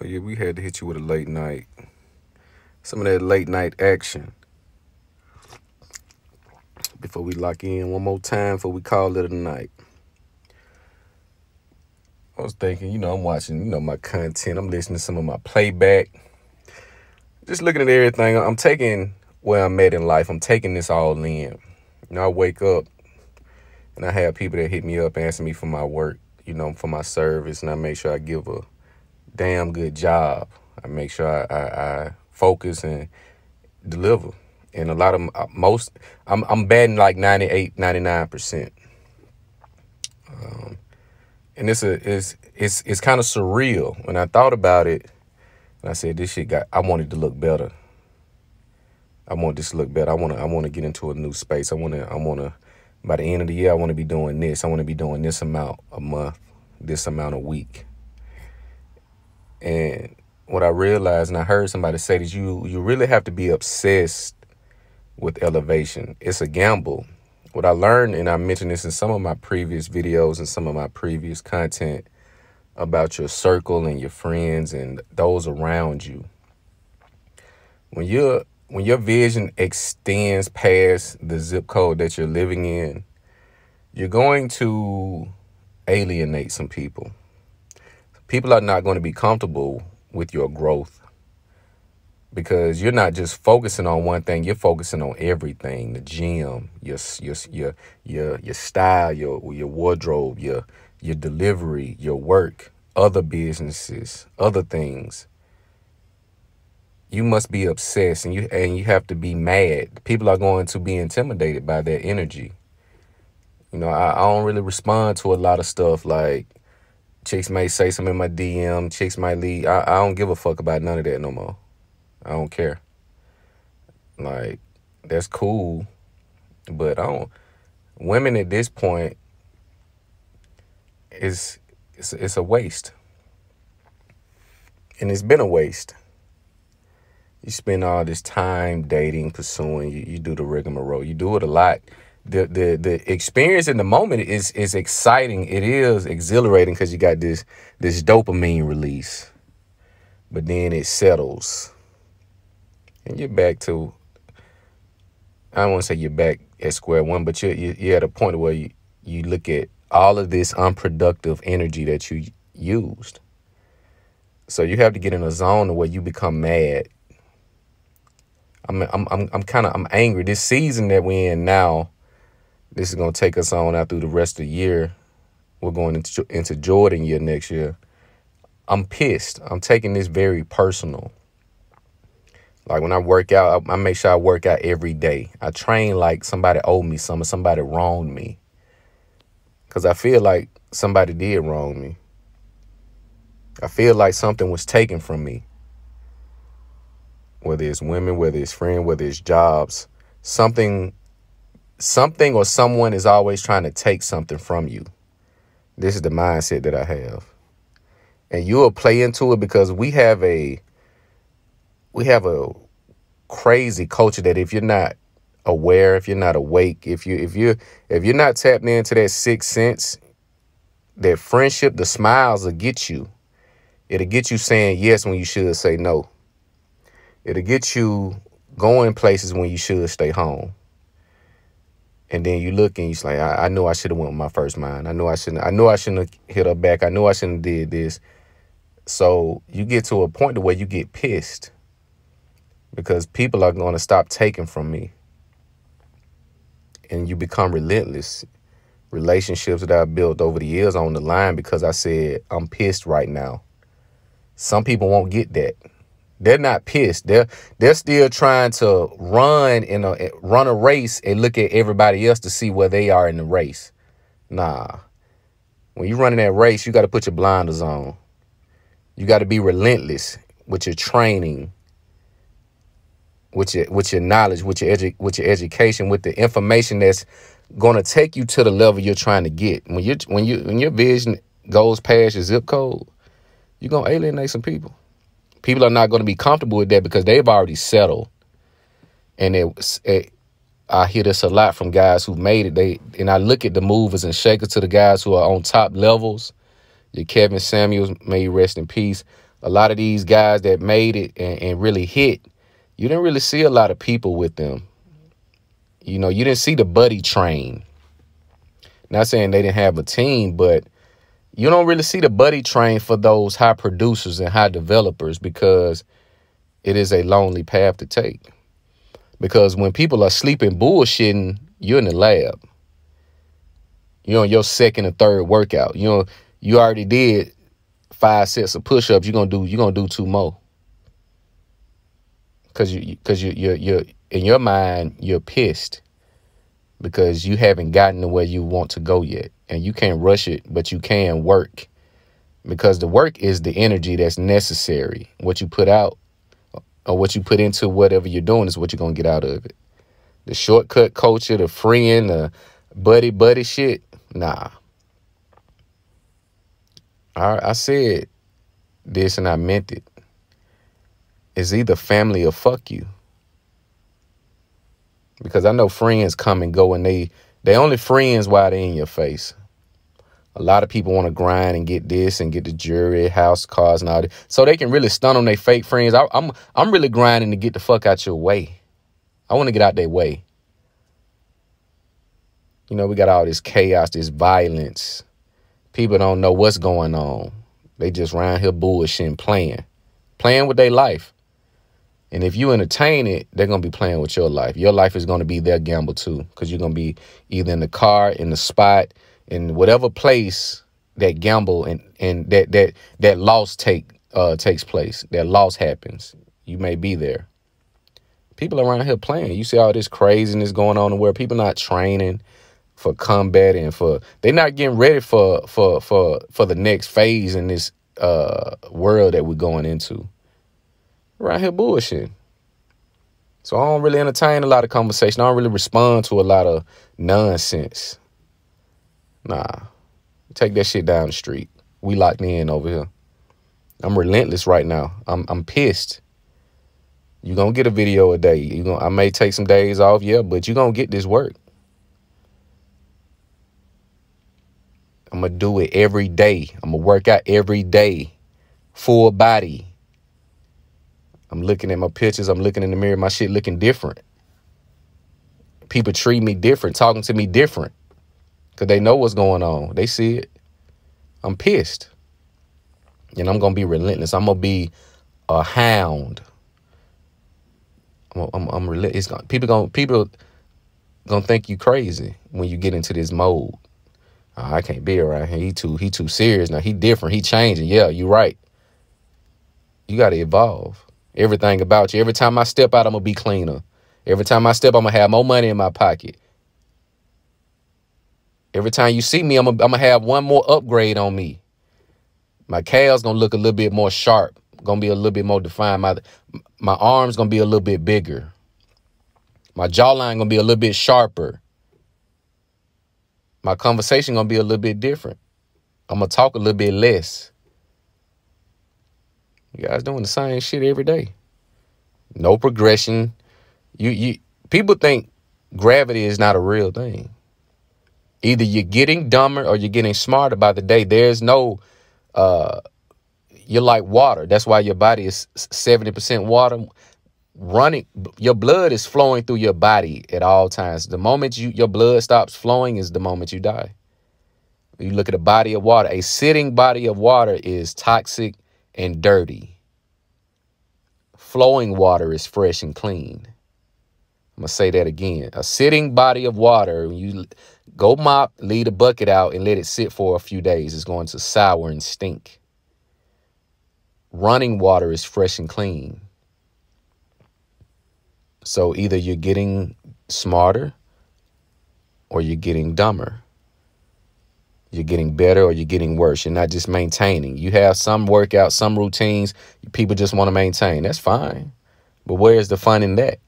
Oh yeah, we had to hit you with a late night. Some of that late night action. Before we lock in one more time, before we call it a night. I was thinking, you know, I'm watching, you know, my content. I'm listening to some of my playback. Just looking at everything. I'm taking where I'm at in life. I'm taking this all in. You know, I wake up and I have people that hit me up asking me for my work, you know, for my service, and I make sure I give a damn good job. I make sure I, I, I focus and deliver. And a lot of uh, most, I'm I'm batting like 98, 99 percent. Um, and it's a it's it's it's kind of surreal when I thought about it. And I said, this shit got. I wanted to look better. I want this to look better. I want to. I want to get into a new space. I want to. I want to. By the end of the year, I want to be doing this. I want to be doing this amount a month, this amount a week. And what I realized, and I heard somebody say that you you really have to be obsessed with elevation. It's a gamble. What I learned, and I mentioned this in some of my previous videos and some of my previous content about your circle and your friends and those around you. When you're when your vision extends past the zip code that you're living in, you're going to alienate some people people are not going to be comfortable with your growth because you're not just focusing on one thing you're focusing on everything the gym your your your your, your style your your wardrobe your your delivery your work other businesses other things. You must be obsessed and you and you have to be mad. People are going to be intimidated by that energy. You know I, I don't really respond to a lot of stuff like Chicks may say something in my DM. Chicks might leave. I, I don't give a fuck about none of that no more. I don't care. Like, that's cool. But I don't. Women at this point is it's, it's a waste. And it's been a waste. You spend all this time dating, pursuing, you, you do the rigmarole. You do it a lot the the the experience in the moment is is exciting. It is exhilarating because you got this this dopamine release, but then it settles, and you're back to. I don't want to say you're back at square one, but you're you're at a point where you you look at all of this unproductive energy that you used. So you have to get in a zone where you become mad. I'm I'm I'm I'm kind of I'm angry. This season that we're in now this is going to take us on out through the rest of the year. We're going into, into Jordan year next year. I'm pissed. I'm taking this very personal. Like when I work out, I, I make sure I work out every day. I train like somebody owed me something, somebody wronged me. Because I feel like somebody did wrong me. I feel like something was taken from me. Whether it's women, whether it's friends, whether it's jobs, something something or someone is always trying to take something from you. This is the mindset that I have. And you'll play into it because we have a we have a crazy culture that if you're not aware, if you're not awake, if you if you if you're not tapped into that sixth sense, that friendship, the smiles will get you. It'll get you saying yes when you should say no. It'll get you going places when you should stay home. And then you look and you're like, I, I know I should have went with my first mind. I know I shouldn't. I know I shouldn't have hit her back. I know I shouldn't have did this. So you get to a point where you get pissed because people are going to stop taking from me, and you become relentless. Relationships that I built over the years on the line because I said I'm pissed right now. Some people won't get that. They're not pissed. They're they're still trying to run in a run a race and look at everybody else to see where they are in the race. Nah. When you're running that race, you got to put your blinders on. You got to be relentless with your training, with your with your knowledge, with your edu- with your education, with the information that's going to take you to the level you're trying to get. When you when you when your vision goes past your zip code, you're gonna alienate some people people are not going to be comfortable with that because they've already settled. And it, it, I hear this a lot from guys who made it. They and I look at the movers and shakers to the guys who are on top levels. Your Kevin Samuels, may you rest in peace. a lot of these guys that made it and, and really hit, you didn't really see a lot of people with them. You know, you didn't see the buddy train. Not saying they didn't have a team, but you don't really see the buddy train for those high producers and high developers because it is a lonely path to take. Because when people are sleeping bullshitting, you're in the lab. You're on your second or third workout. You know, you already did five sets of push-ups. You're gonna do you're gonna do two more. Cause you cause you you're you're in your mind, you're pissed because you haven't gotten to where you want to go yet. And you can't rush it, but you can work. Because the work is the energy that's necessary. What you put out or what you put into whatever you're doing is what you're gonna get out of it. The shortcut culture, the freeing, the buddy buddy shit, nah. I I said this and I meant it. It's either family or fuck you. Because I know friends come and go and they they only friends while they in your face. A lot of people want to grind and get this and get the jewelry, house, cars, and all that, so they can really stun on their fake friends. I, I'm I'm really grinding to get the fuck out your way. I want to get out their way. You know, we got all this chaos, this violence. People don't know what's going on. They just around here bullshitting, playing, playing with their life. And if you entertain it, they're gonna be playing with your life. Your life is gonna be their gamble too, because you're gonna be either in the car, in the spot, in whatever place that gamble and and that that that loss take uh takes place, that loss happens. You may be there. People around here playing. You see all this craziness going on world. People not training for combat and for they're not getting ready for for for for the next phase in this uh world that we're going into. Around here bullshit. So I don't really entertain a lot of conversation. I don't really respond to a lot of nonsense. Nah. Take that shit down the street. We locked in over here. I'm relentless right now. I'm I'm pissed. You're gonna get a video a day. You gonna I may take some days off, yeah, but you're gonna get this work. I'm gonna do it every day. I'm gonna work out every day. Full body. I'm looking at my pictures. I'm looking in the mirror. My shit looking different. People treat me different, talking to me different. Because they know what's going on. They see it. I'm pissed. And I'm going to be relentless. I'm going to be a hound. I'm, I'm, I'm relentless. People going people gonna think you crazy when you get into this mode. Oh, I can't be around him. He too he too serious now. He different. He changing. Yeah, you right. You got to evolve. Everything about you. Every time I step out, I'm gonna be cleaner. Every time I step, I'm gonna have more money in my pocket. Every time you see me, I'm gonna, I'm gonna have one more upgrade on me. My calves gonna look a little bit more sharp, gonna be a little bit more defined. My my arms gonna be a little bit bigger. My jawline gonna be a little bit sharper. My conversation gonna be a little bit different. I'm gonna talk a little bit less. You guys doing the same shit every day. No progression. You you people think gravity is not a real thing. Either you're getting dumber or you're getting smarter by the day. There's no uh you're like water. That's why your body is 70% water. Running your blood is flowing through your body at all times. The moment you your blood stops flowing is the moment you die. You look at a body of water. A sitting body of water is toxic and dirty. Flowing water is fresh and clean. I'm going to say that again. A sitting body of water, you go mop, leave the bucket out, and let it sit for a few days, it's going to sour and stink. Running water is fresh and clean. So either you're getting smarter or you're getting dumber. You're getting better or you're getting worse. You're not just maintaining. You have some workouts, some routines people just want to maintain. That's fine. But where's the fun in that?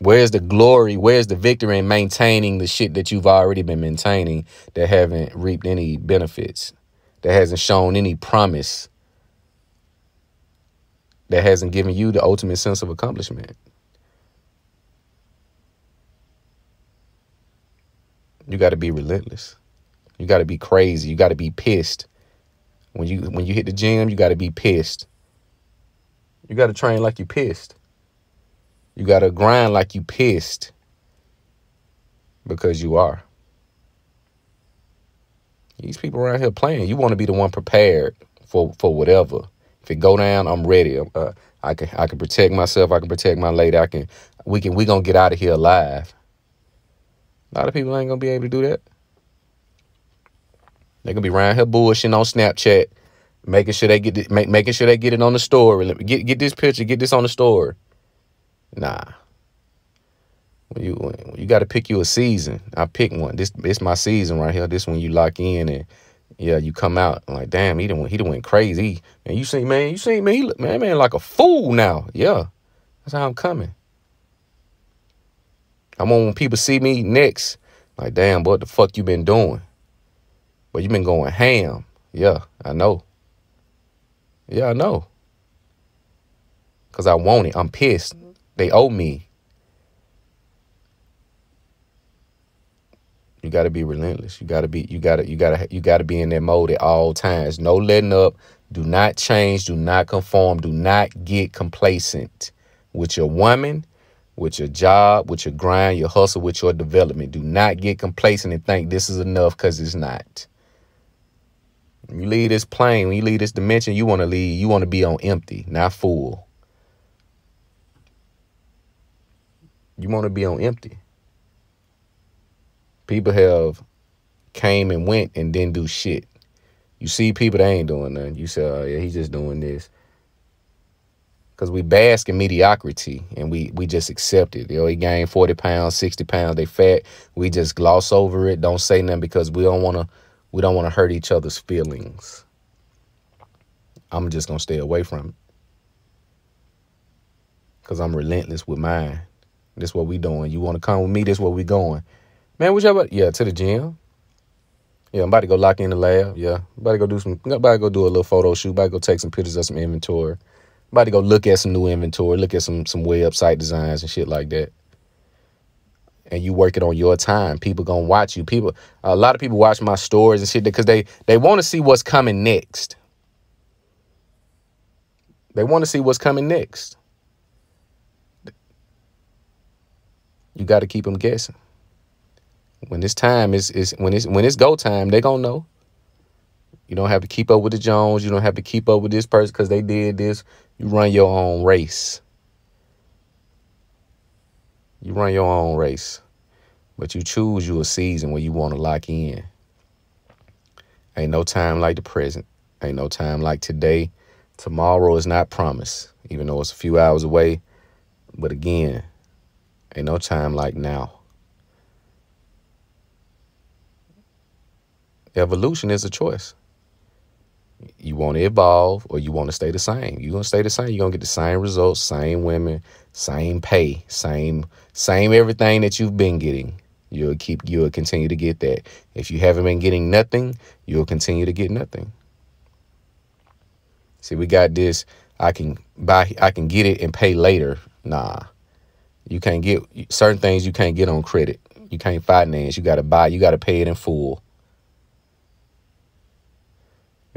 Where's the glory? Where's the victory in maintaining the shit that you've already been maintaining that haven't reaped any benefits, that hasn't shown any promise, that hasn't given you the ultimate sense of accomplishment? You got to be relentless. You got to be crazy. You got to be pissed When you when you hit the gym, you got to be pissed. You got to train like you pissed. You got to grind like you pissed. Because you are. These people around here playing. You want to be the one prepared for for whatever. If it go down, I'm ready. Uh, I can I can protect myself. I can protect my lady. I can we can we gonna get out of here alive. A lot of people ain't gonna be able to do that. They gonna be around here bullshitting on Snapchat, making sure they get it, make, making sure they get it on the story. Get get this picture, get this on the story. Nah. When you when you got to pick you a season. I pick one. This this my season right here. This one you lock in and yeah, you come out I'm like, damn, he done he done went crazy. And you see, man, you see, man, he look, man, man, like a fool now. Yeah, that's how I'm coming. I'm on when people see me next, like, damn, what the fuck you been doing? But you've been going ham. Yeah, I know. Yeah, I know. Cause I want it. I'm pissed. They owe me. You got to be relentless. You got to be you got to you got to you got to be in that mode at all times. No letting up. Do not change, do not conform, do not get complacent with your woman, with your job, with your grind, your hustle, with your development. Do not get complacent and think this is enough cuz it's not. You leave this plane, when you leave this dimension, you want to leave, you want to be on empty, not full. You want to be on empty. People have came and went and didn't do shit. You see people that ain't doing nothing. You say, oh yeah, he's just doing this. Cause we bask in mediocrity and we we just accept it. You know, he gained 40 pounds, 60 pounds, they fat. We just gloss over it, don't say nothing because we don't wanna we don't want to hurt each other's feelings. I'm just gonna stay away from it. Cause I'm relentless with mine. This what we doing. You wanna come with me, this what we going. Man, whichever, yeah, to the gym. Yeah, I'm about to go lock in the lab. Yeah, I'm about to go do some, I'm about to go do a little photo shoot. About to go take some pictures of some inventory. I'm about to go look at some new inventory, look at some some website designs and shit like that. And you work it on your time. People gonna watch you. People, a lot of people watch my stories and shit because they they want to see what's coming next. They want to see what's coming next. You got to keep them guessing. When it's time, is is when it's when it's go time, they gonna know. You don't have to keep up with the Jones. You don't have to keep up with this person because they did this. You run your own race. You run your own race. But you choose you a season where you want to lock in. Ain't no time like the present. Ain't no time like today. Tomorrow is not promised, even though it's a few hours away. But again, ain't no time like now. Evolution is a choice. You want to evolve or you want to stay the same. You're gonna stay the same. You're gonna get the same results, same women, same pay, same same everything that you've been getting. You'll keep you'll continue to get that. If you haven't been getting nothing, you'll continue to get nothing. See, we got this. I can buy I can get it and pay later. Nah. You can't get certain things you can't get on credit. You can't finance. You gotta buy, you gotta pay it in full.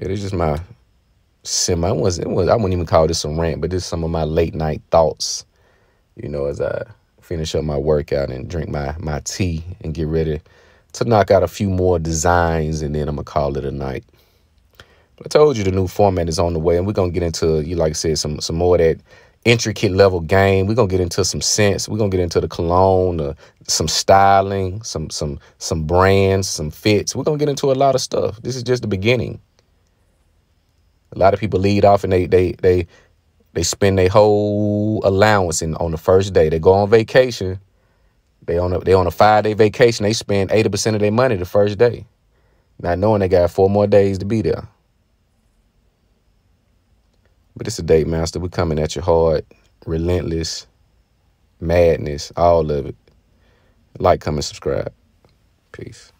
Yeah, it's just my semi. It was, it was, I wouldn't even call this a rant, but this is some of my late night thoughts, you know, as I finish up my workout and drink my, my tea and get ready to knock out a few more designs and then I'm going to call it a night. But I told you the new format is on the way and we're going to get into, you like I said, some, some more of that intricate level game. We're gonna get into some scents. We're gonna get into the cologne, uh, some styling, some some some brands, some fits. We're gonna get into a lot of stuff. This is just the beginning. A lot of people lead off and they they they they spend their whole allowance in on the first day. They go on vacation. They on a they on a five day vacation. They spend eighty percent of their money the first day, not knowing they got four more days to be there. But it's a date master. We're coming at you hard, relentless, madness, all of it. Like, comment, subscribe. Peace.